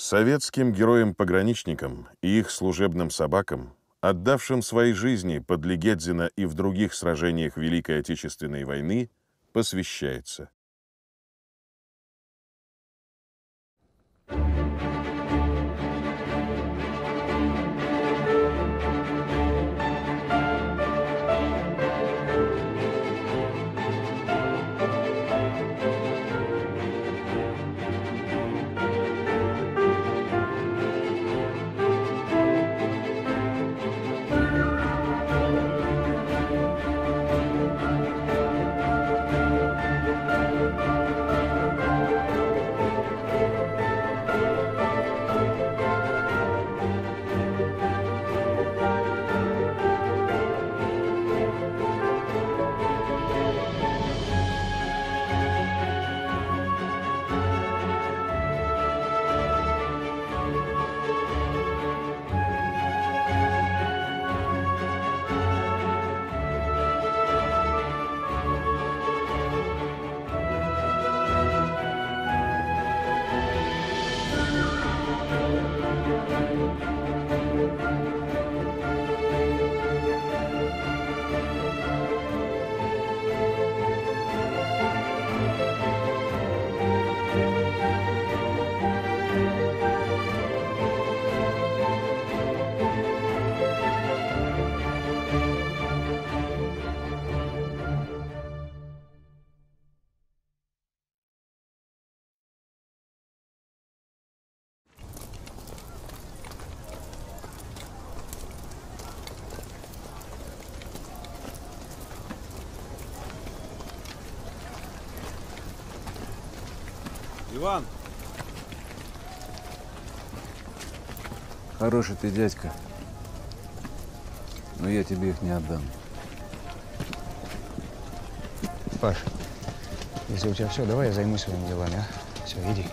Советским героям-пограничникам и их служебным собакам, отдавшим свои жизни под Легедзино и в других сражениях Великой Отечественной войны, посвящается. Иван! Хороший ты дядька. Но я тебе их не отдам. Паш, если у тебя все, давай я займусь своими делами, а? Все, иди.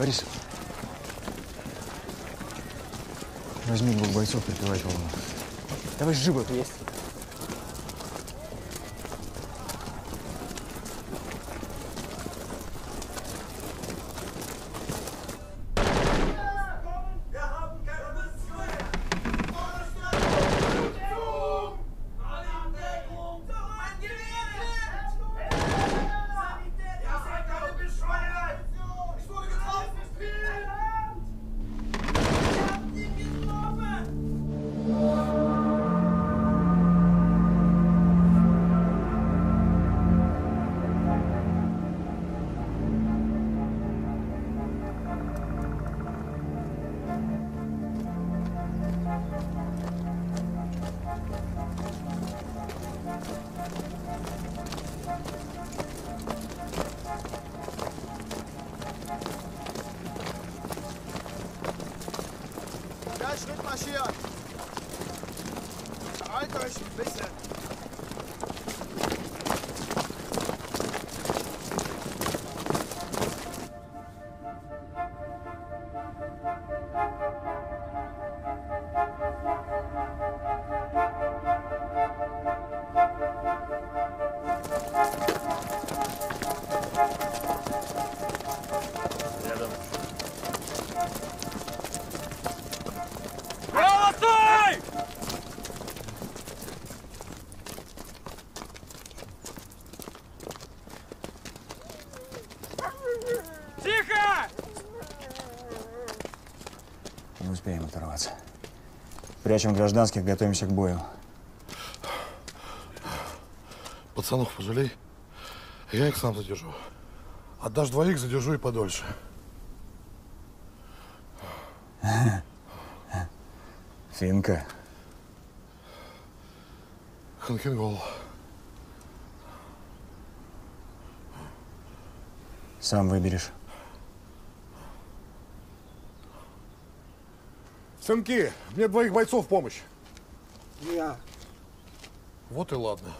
Борис, возьми двух бойцов прикрывать волну. Давай живо. Есть. Прячем гражданских, готовимся к бою. Пацанов пожалей. Я их сам задержу. Отдашь двоих, задержу и подольше. Финка. Ханкингол. Сам выберешь. Сынки, мне двоих бойцов помощь. Я. Вот и ладно.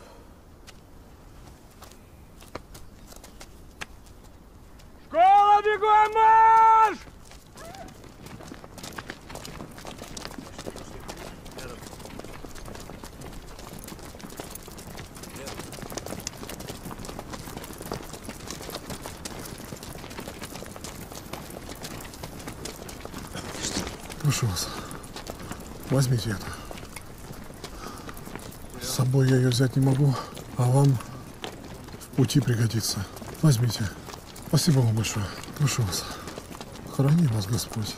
Прошу вас, возьмите это. С собой я ее взять не могу, а вам в пути пригодится. Возьмите. Спасибо вам большое. Прошу вас. Храни вас Господь.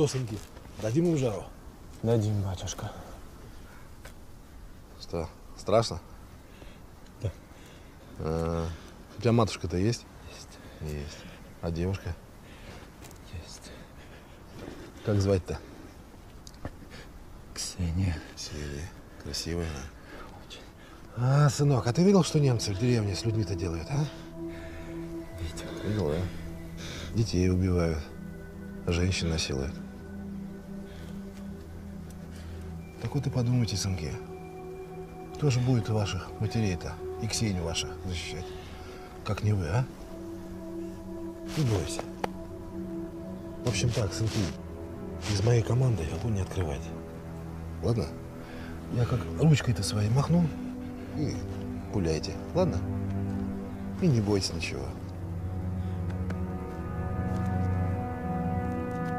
Что, сынки, дадим им жару? Дадим, батюшка. Что, страшно? Да. А, у тебя матушка-то есть? Есть. Есть. А девушка? Есть. Как звать-то? Ксения. Ксения. Красивая она. А, сынок, а ты видел, что немцы в деревне с людьми-то делают, а? Видел. Видел, да? Детей убивают, женщин насилуют. Так вот и подумайте, сынки. Кто же будет ваших матерей-то и Ксению ваших защищать? Как не вы, а? Не бойся. В общем так, сынки, из моей команды огонь не открывать. Ладно? Я как ручкой-то своей махну и пуляйте, ладно? И не бойтесь ничего.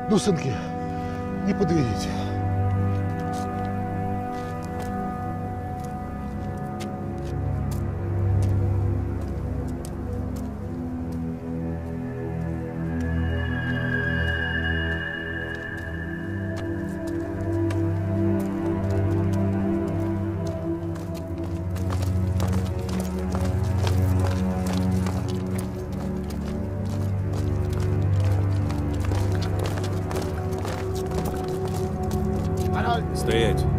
Ну, сынки, не подведите. Стоять.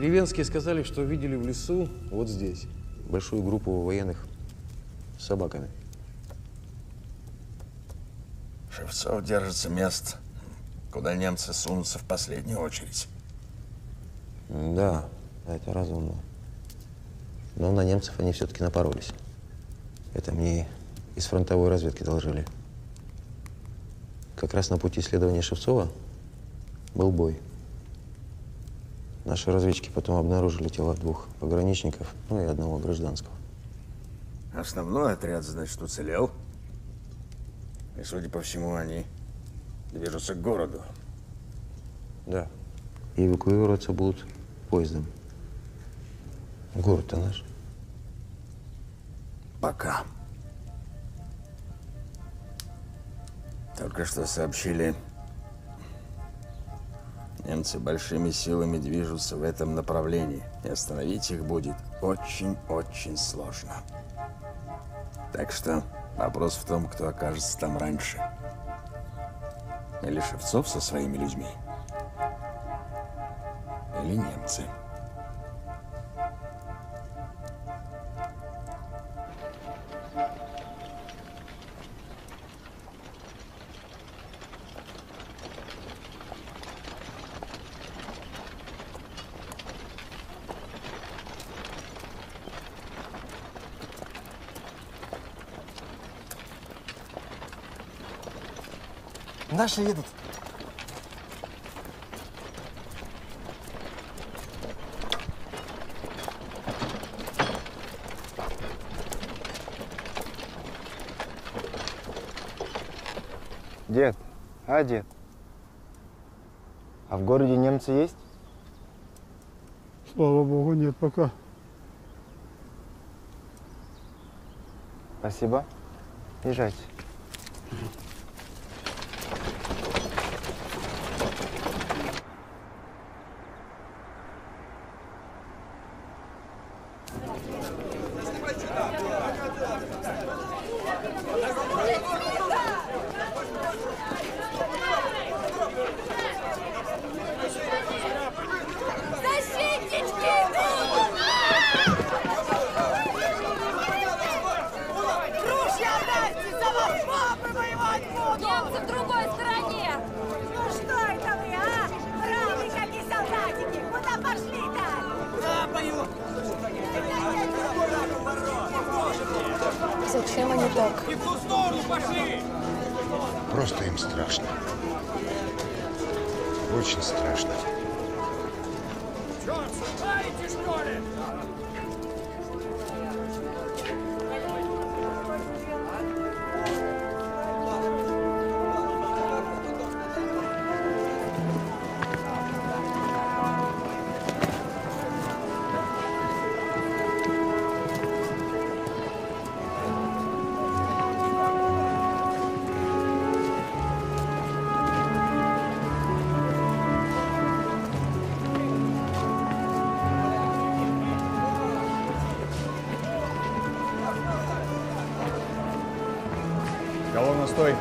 Деревенские сказали, что видели в лесу вот здесь большую группу военных с собаками. Шевцов держится мест, куда немцы сунутся в последнюю очередь. Да, это разумно. Но на немцев они все-таки напоролись. Это мне из фронтовой разведки доложили. Как раз на пути следования Шевцова был бой. Наши разведчики потом обнаружили тела двух пограничников, ну и одного гражданского. Основной отряд, значит, уцелел. И, судя по всему, они движутся к городу. Да. И эвакуироваться будут поездом. Город-то наш. Пока. Только что сообщили, немцы большими силами движутся в этом направлении, и остановить их будет очень-очень сложно. Так что вопрос в том, кто окажется там раньше. Или Шевцов со своими людьми, или немцы. Наши едут. Дед, а дед? А в городе немцы есть? Слава богу, нет пока. Спасибо. Езжайте. Колонна, стой.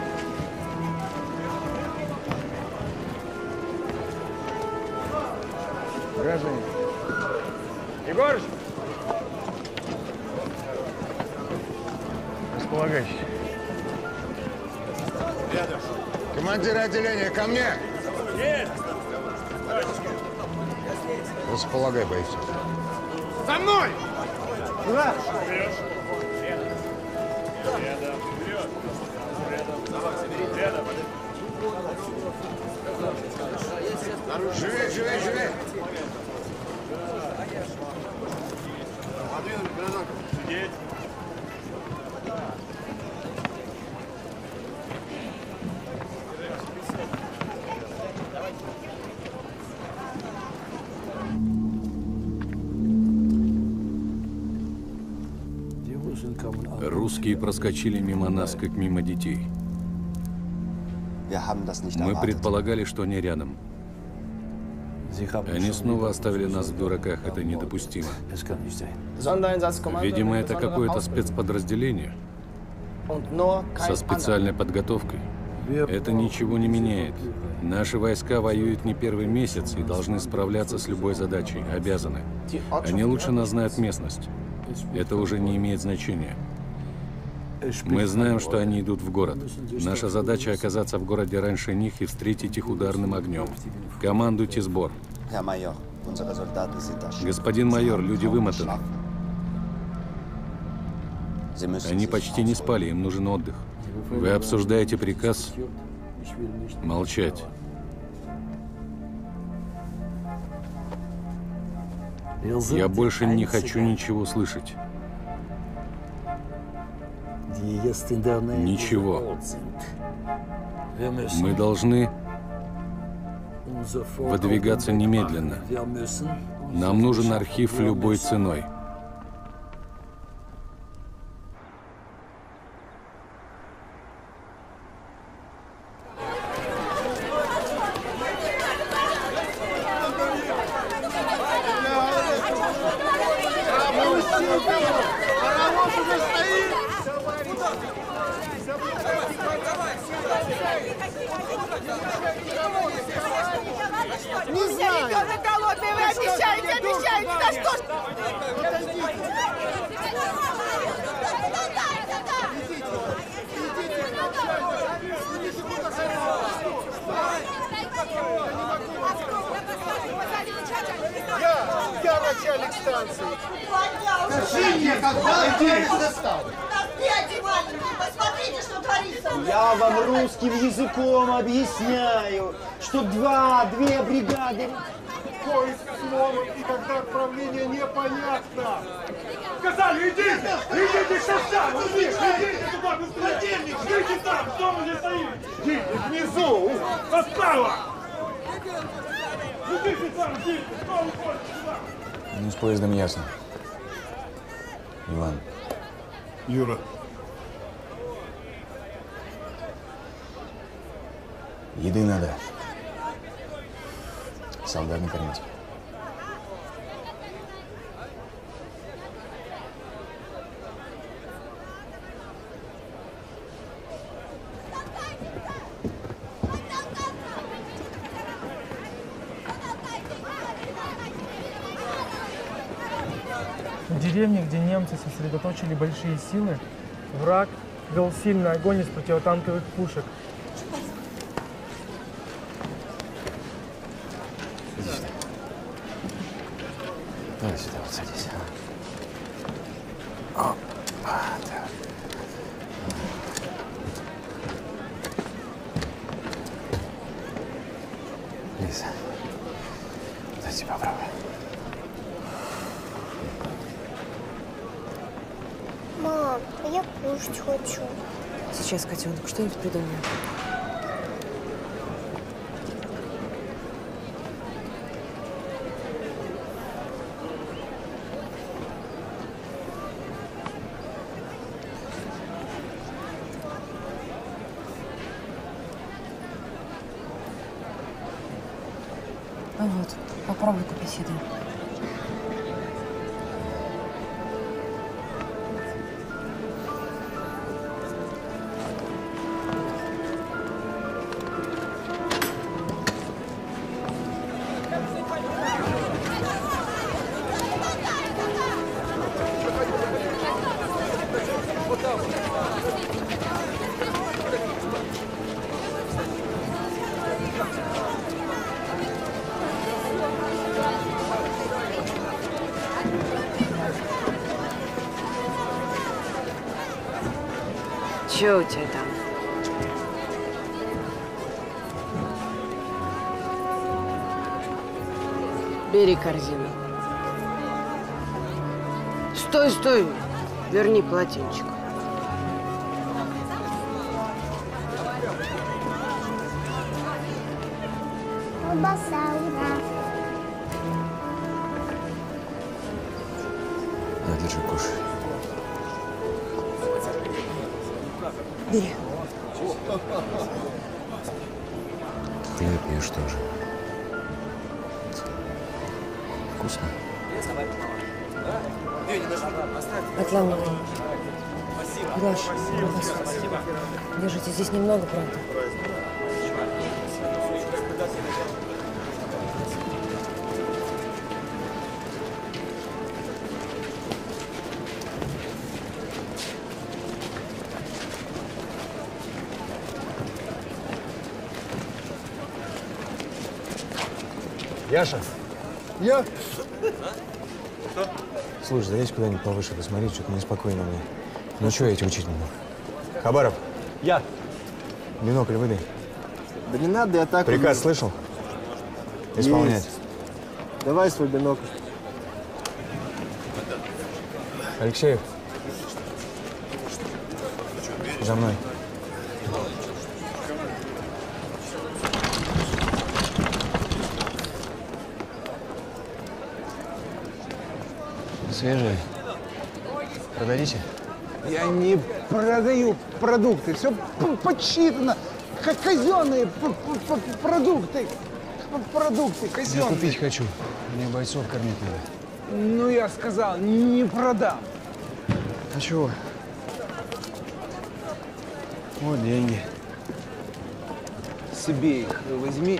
Граждане. Егорыч! Располагайся. Командир отделения, ко мне! Есть! Располагай бойцов. За мной! Куда? Живей, живей, живей! Русские проскочили мимо нас, как мимо детей. Мы предполагали, что они рядом. Они снова оставили нас в дураках. Это недопустимо. Видимо, это какое-то спецподразделение со специальной подготовкой. Это ничего не меняет. Наши войска воюют не первый месяц и должны справляться с любой задачей. Обязаны. Они лучше нас знают местность. Это уже не имеет значения. Мы знаем, что они идут в город. Наша задача оказаться в городе раньше них и встретить их ударным огнем. Командуйте сбор. Господин майор, люди вымотаны. Они почти не спали, им нужен отдых. Вы обсуждаете приказ молчать. Я больше не хочу ничего слышать. Ничего. Мы должны выдвигаться немедленно. Нам нужен архив любой ценой. Не знаю. Ребенок голодный, вы обещаете, обещаете. Да что ж... Я, я начальник станции. Скажи мне, когда автобус доставят? Опять, маленький, посмотрите, что творится. Я вам русским языком объясняю, что два, две бригады... Поиск слова и когда отправление непонятно. Сказали, идите! Идите к составу! Идите, идите туда быстрее! Идите там, что вы здесь стоите? Идите внизу, состава! Идите там, идите! Кто уходит сюда? Ну, с поездом ясно. Иван. Юра. Еды надо. Солдат накормить. Деревне, где немцы сосредоточили большие силы, враг вел сильный огонь из противотанковых пушек. Давай сюда, вот садись. Опа, так. Лиза, дайте попробуй. Мам, а я кушать хочу. Сейчас, котенок, что-нибудь придумаем. Ну вот, попробуй купить еды. Верни полотенчик. Правда. Яша, Я? слушай, залезь куда-нибудь повыше, посмотри, что-то неспокойно мне. Ну что я эти учить буду? Хабаров. Я. Бинокль выдай. Да не надо, я так... Приказ умею. слышал? Исполнять. Есть. Давай свой бинокль. Алексеев. За мной. Свежие. Продадите? Я не продаю продукты, все подсчитано. Ка- Казенные продукты. Продукты Я казенные. купить хочу. Мне бойцов кормить надо. Ну, я сказал, не продам. А чего? Вот деньги. Себе их возьми.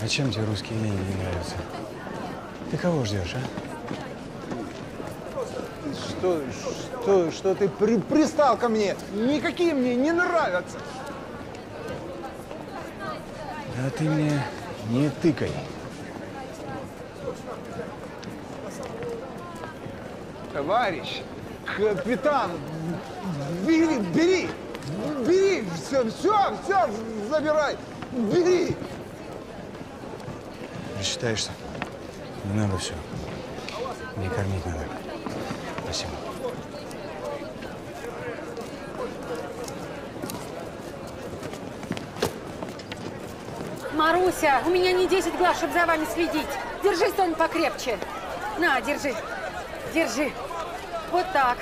А чем тебе русские деньги не нравятся? Ты кого ждешь, а? Что, что, что ты при- пристал ко мне? Никакие мне не нравятся. Да ты мне не тыкай. Товарищ, капитан, бери, бери, бери, все, все, все, забирай, бери. Рассчитаешься? Не надо все. Мне кормить надо. Спасибо. Маруся, у меня не 10 глаз, чтобы за вами следить. Держи, Сонь, покрепче. На, держи. Держи. Вот так.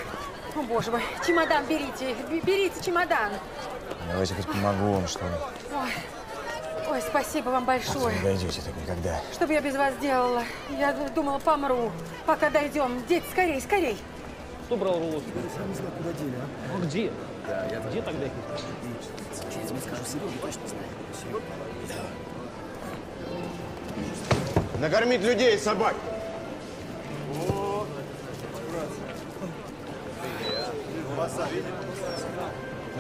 О, боже мой. Чемодан берите. Берите чемодан. Давайте хоть помогу вам, что ли. Ой. Ой, спасибо вам большое. Не дойдете так никогда. Что бы я без вас делала? Я думала, помру. Пока дойдем. Дети, скорей, скорей. Кто брал рулон? Я не знаю, куда дели, а? Ну где? Где тогда их? Я тебе скажу, Серега точно знает. Накормить людей и собак.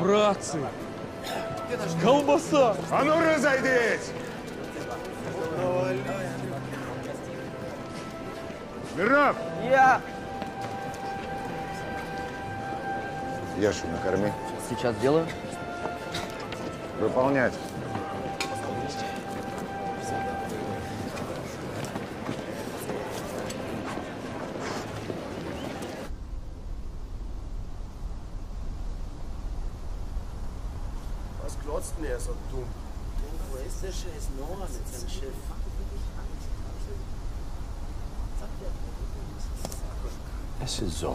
Братцы! Колбаса! А ну разойдись! Миров! Я! Яшу накорми. Сейчас делаю. Выполнять. Was glotzt denn er so dumm? Wo ist der scheiß Noah mit seinem Schiff?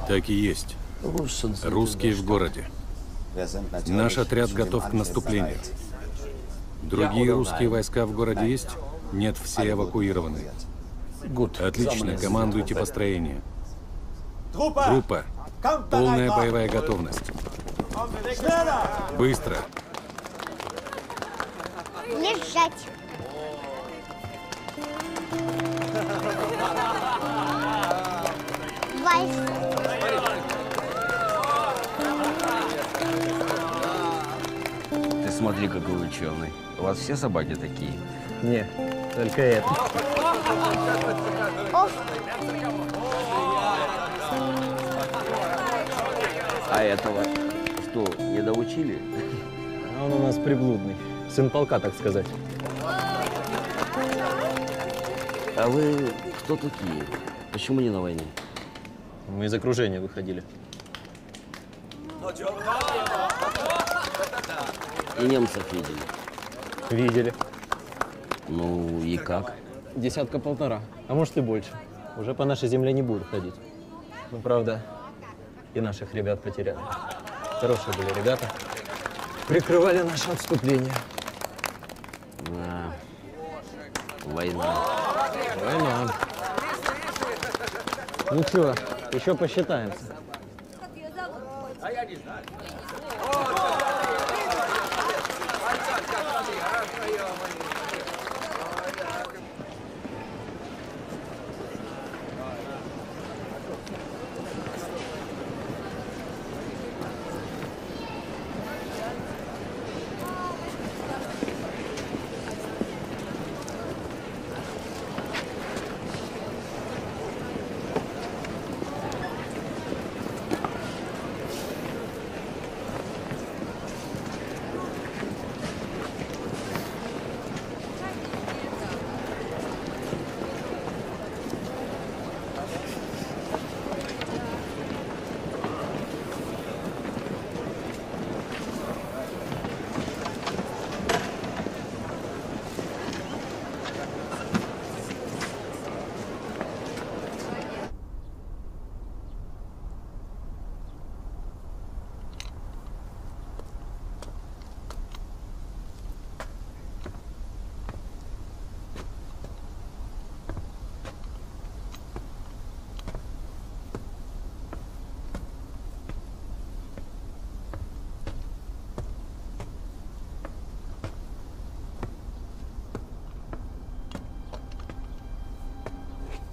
Так и есть. Русские в городе. Наш отряд готов к наступлению. Другие русские войска в городе есть? Нет, все эвакуированы. Отлично, командуйте построение. Группа. Полная боевая готовность. Быстро. Лежать. Смотри, какой ученый. У вас все собаки такие? Не, только это. А этого что, не доучили? А он у нас приблудный. Сын полка, так сказать. А вы кто такие? Почему не на войне? Мы из окружения выходили. И немцев видели. Видели. Ну и как? Десятка полтора, а может и больше. Уже по нашей земле не будут ходить. Ну, правда, и наших ребят потеряли. Хорошие были ребята. Прикрывали наше отступление. Да. Война. Война. Ничего, еще посчитаемся. Right,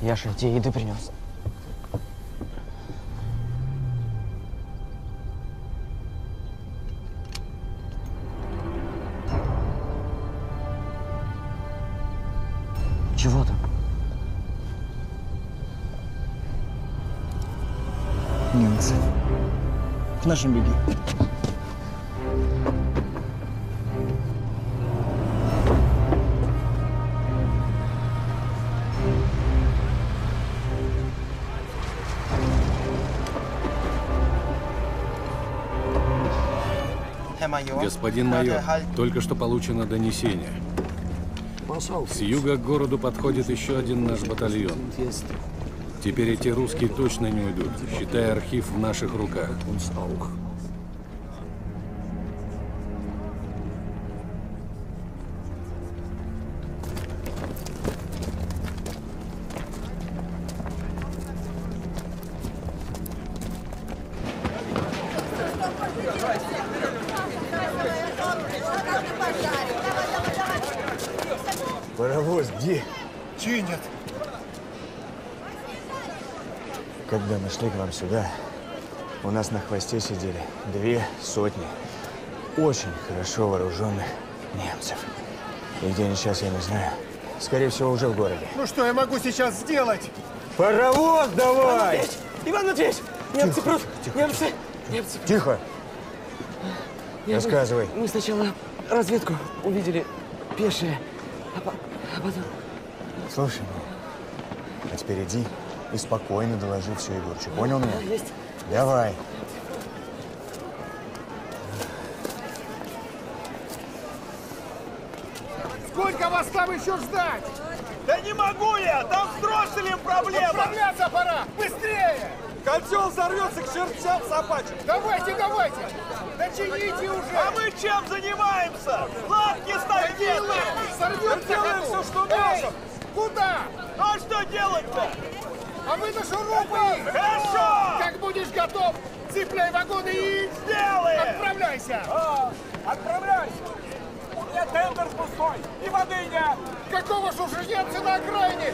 Яша, тебе еды принес. Чего там? Немцы. К нашим беги. Господин майор, только что получено донесение. С юга к городу подходит еще один наш батальон. Теперь эти русские точно не уйдут, считай архив в наших руках. Сюда, у нас на хвосте сидели две сотни очень хорошо вооруженных немцев. И где они сейчас, я не знаю. Скорее всего, уже в городе. Ну что я могу сейчас сделать? Паровоз давай! Иван Матвеевич! Немцы прут! Немцы! Немцы! Тихо! Я- Рассказывай. Мы сначала разведку увидели, пешие, а, по- а потом... Слушай, ну, а теперь иди и спокойно доложи все Егорчу. Понял меня? Есть. Давай. Сколько вас там еще ждать? Да не могу я! Там с дросселем проблема! Отправляться пора! Быстрее! Кольцо взорвется к чертям собачьим! Давайте, давайте! Начините уже! А мы чем занимаемся? Лапки ставим! Сорвемся Делаем все, что Эй, можем! Куда? А что делать-то? А вы на шурупы! Хорошо! Как будешь готов, цепляй вагоны и... Сделаем! Отправляйся! А, отправляйся! У меня тендер пустой, и воды нет! Какого немцы на окраине?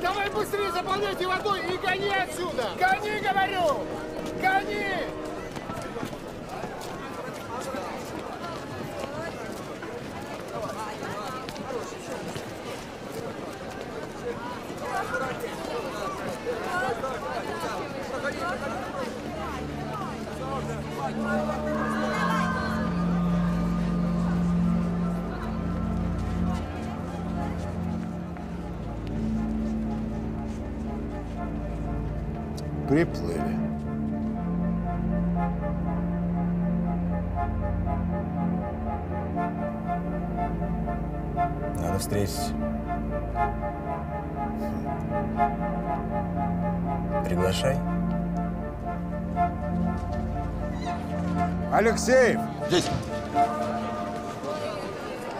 Давай быстрее заполняйте водой и гони отсюда! Гони, говорю! Гони! Приплыли. Надо встретить. Приглашай. Алексеев! Здесь.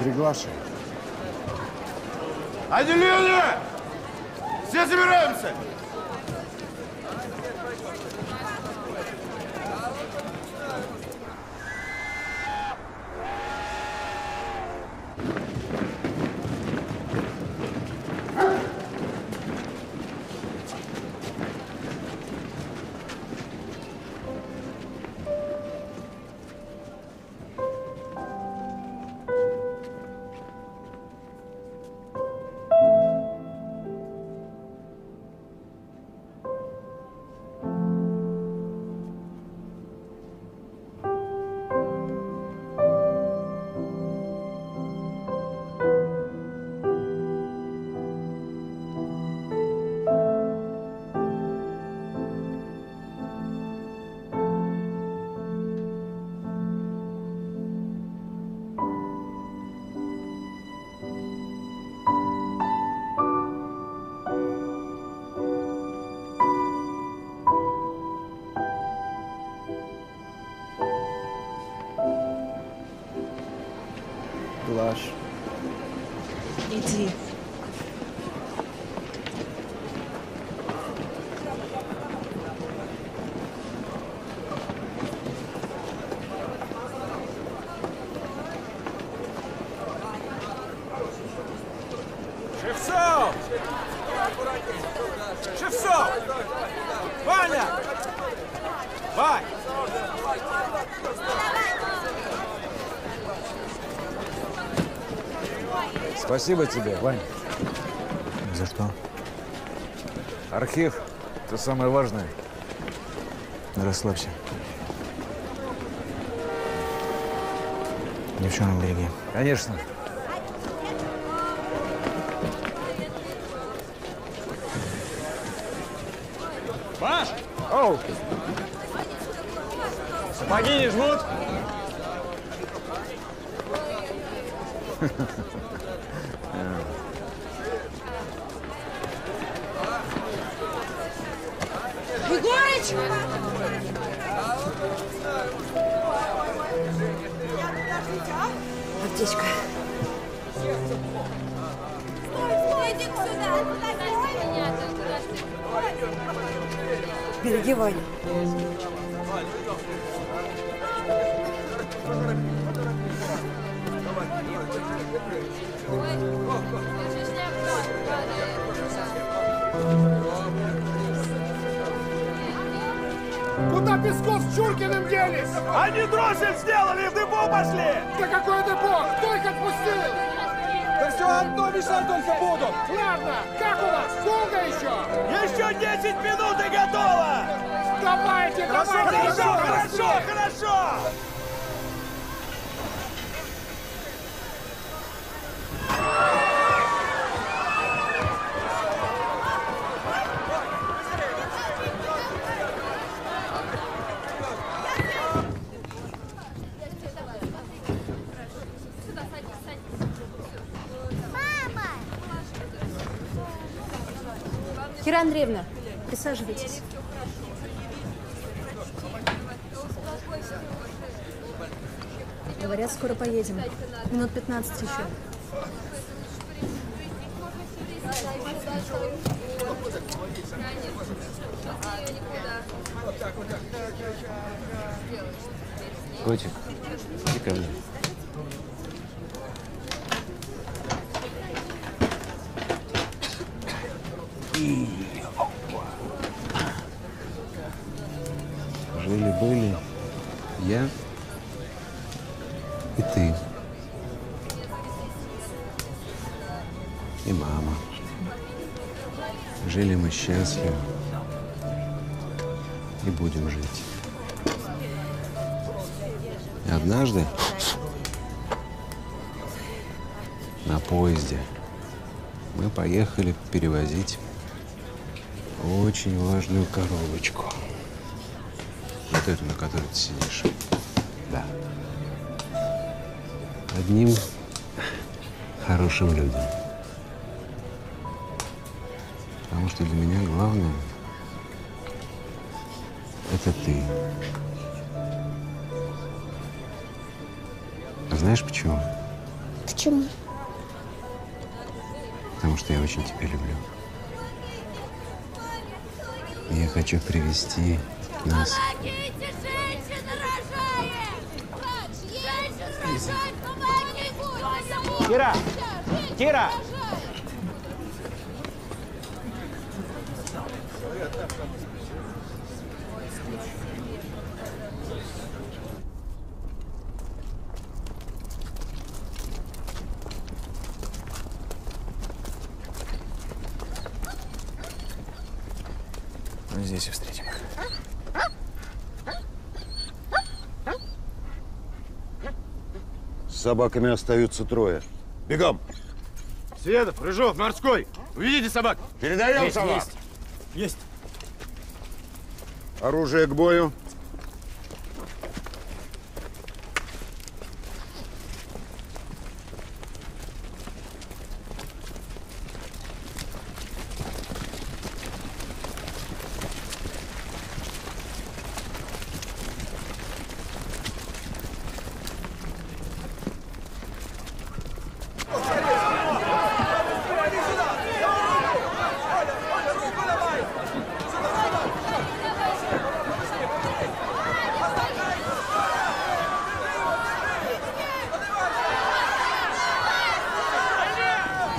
Приглашай. Отделение! Все собираемся! Иди. Шевцов! Шевцов! Ваня! Вань! Спасибо тебе, Вань. За что? Архив – это самое важное. Расслабься. Девчонок береги. Конечно. Паш! Оу! Сапоги не жмут? Куда Песков с Чуркиным делись? Они дроссель сделали, в депо пошли! Да какое депо? Кто их отпустил? Да все одно мешать только будут! Ладно, как у вас? Долго еще? Еще 10 минут и готово! Давайте, Хорошо, давайте! хорошо, хорошо, хорошо! Кира Андреевна, присаживайтесь. Говорят, скоро поедем. Минут 15 еще. Котик, иди ко мне. И будем жить. И однажды на поезде мы поехали перевозить очень важную коробочку. Вот эту, на которой ты сидишь. Да. Одним хорошим людям. Потому что для меня главное – это ты. А знаешь почему? Почему? Потому что я очень тебя люблю. И я хочу привести нас Помогите, женщина рожает! Женщина рожает, помогите! Кира! Кира! Ну, здесь и встретим. С собаками остаются трое. Бегом! Светов, Рыжов, Морской! Уведите собак! Передаем Есть, собак! есть. Есть. Оружие к бою.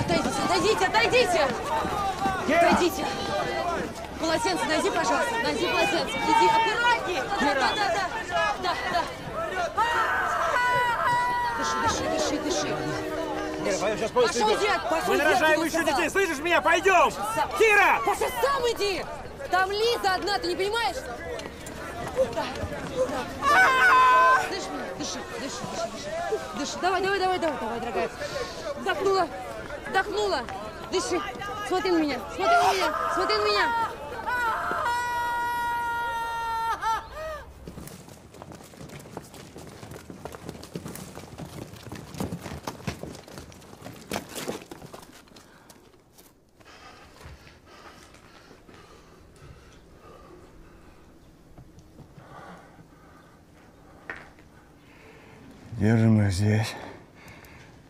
Отойдите, отойдите, отойдите! Отойдите! Полотенце найди, пожалуйста. Найди полотенце. Иди, аккуратнее. Да, да, да, да. Да, да. Дыши, дыши, дыши, дыши. Кира, пойдем, сейчас Пошел, дед, пошел, Мы дед, нарожаем тебе еще сказал. детей, слышишь меня? Пойдем! Кира! Паша, сам иди! Там Лиза одна, ты не понимаешь? Да, да. Дыши, дыши, дыши, дыши, дыши. Дыши, давай, давай, давай, давай, давай, дорогая. Вдохнула, вдохнула. Дыши. Смотри на меня, смотри на меня, смотри на меня. Держим их здесь,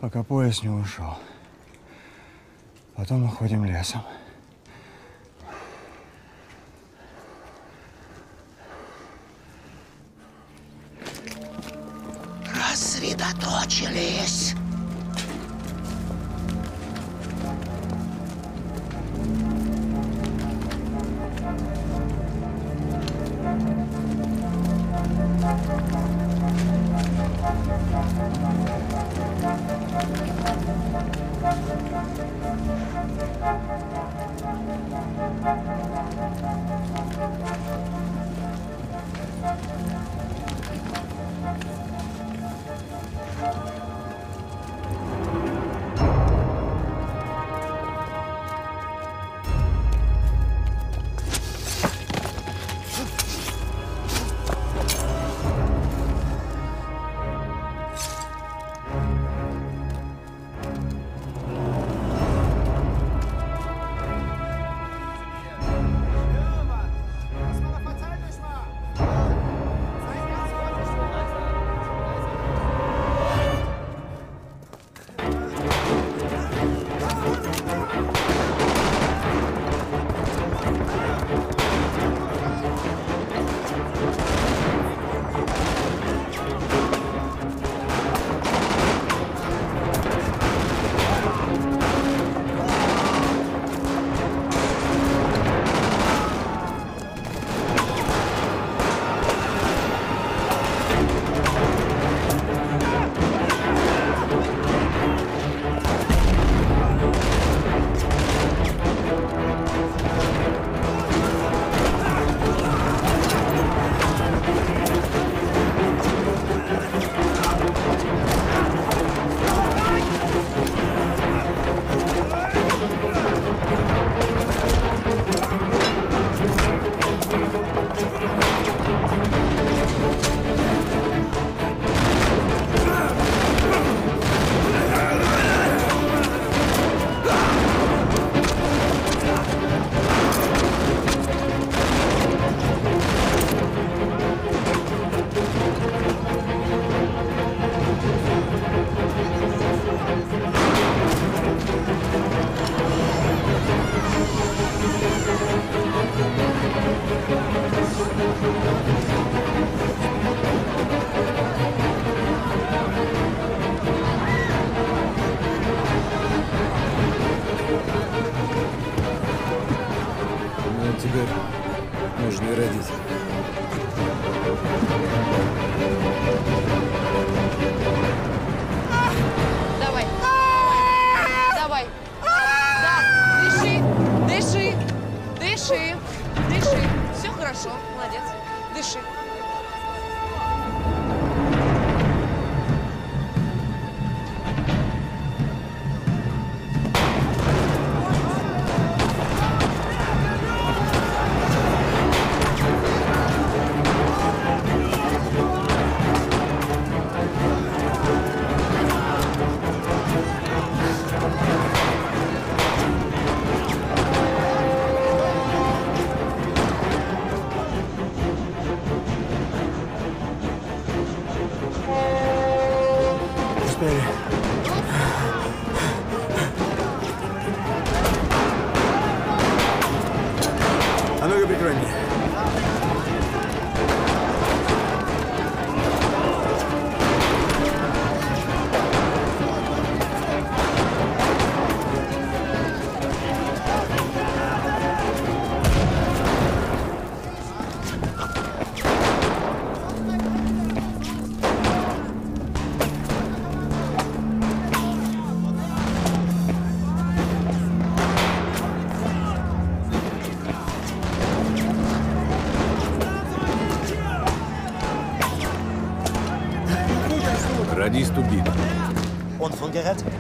пока поезд не ушел. Потом уходим лесом. Рассредоточились.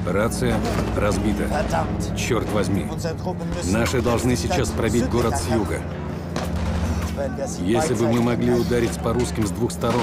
Рация разбита. Черт возьми. Наши должны сейчас пробить город с юга. Если бы мы могли ударить по русским с двух сторон,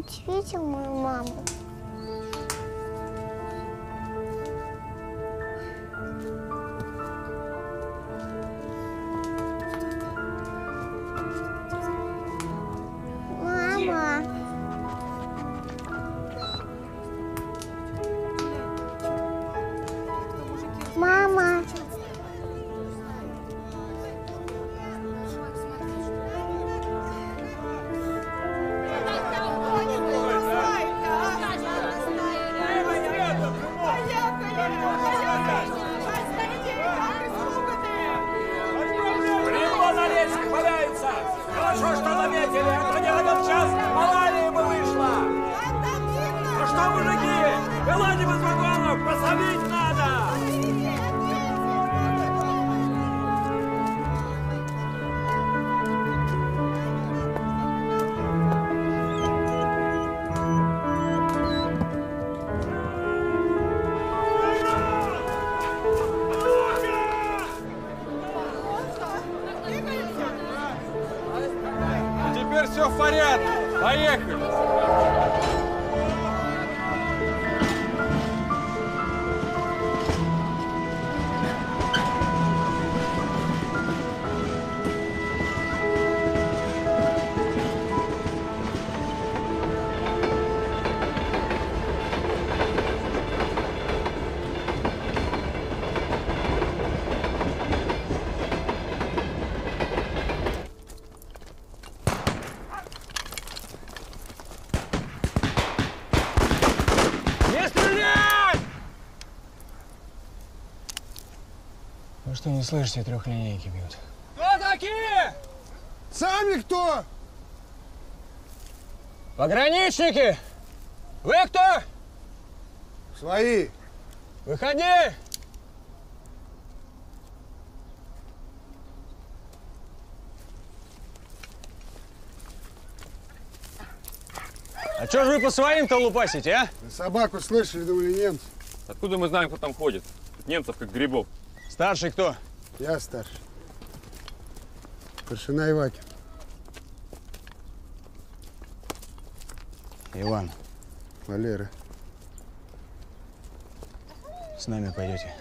Мать видел мою маму? Слышите, трехлинейки бьют. Кто такие? Сами кто? Пограничники! Вы кто? Свои. Выходи! А чё же вы по своим-то лупасите, а? Собаку слышали, думали немцы. Откуда мы знаем, кто там ходит? Тут немцев как грибов. Старший кто? Я старший. Старшина Ивакин. Иван, Валера. с нами пойдете.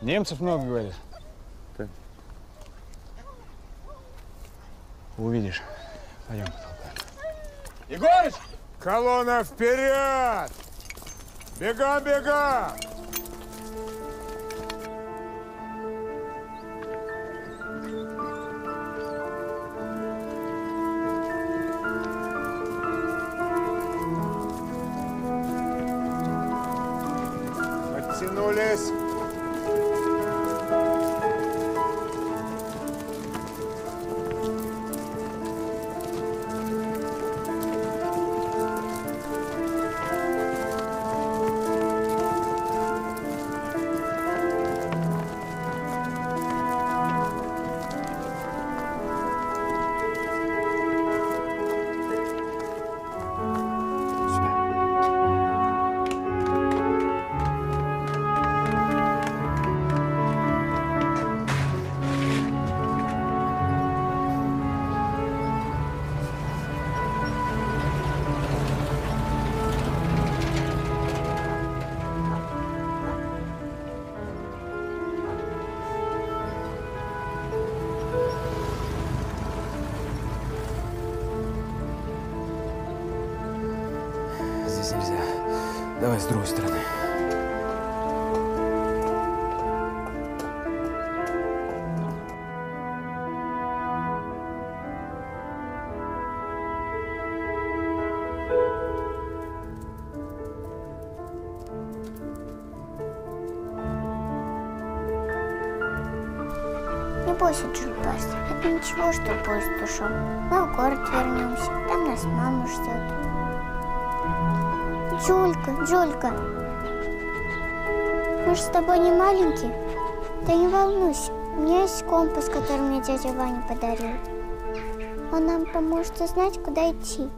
Немцев много, говорят. Да. Увидишь. Пойдем. Егорыч! Колонна вперед! Бегом, бегом! С другой стороны. Не бойся, Джульбас. Это ничего, что поезд ушел. Мы в город вернемся. Там нас мама ждет. Джулька, Джулька. Мы же с тобой не маленькие. Да не волнуйся. У меня есть компас, который мне дядя Ваня подарил. Он нам поможет узнать, куда идти.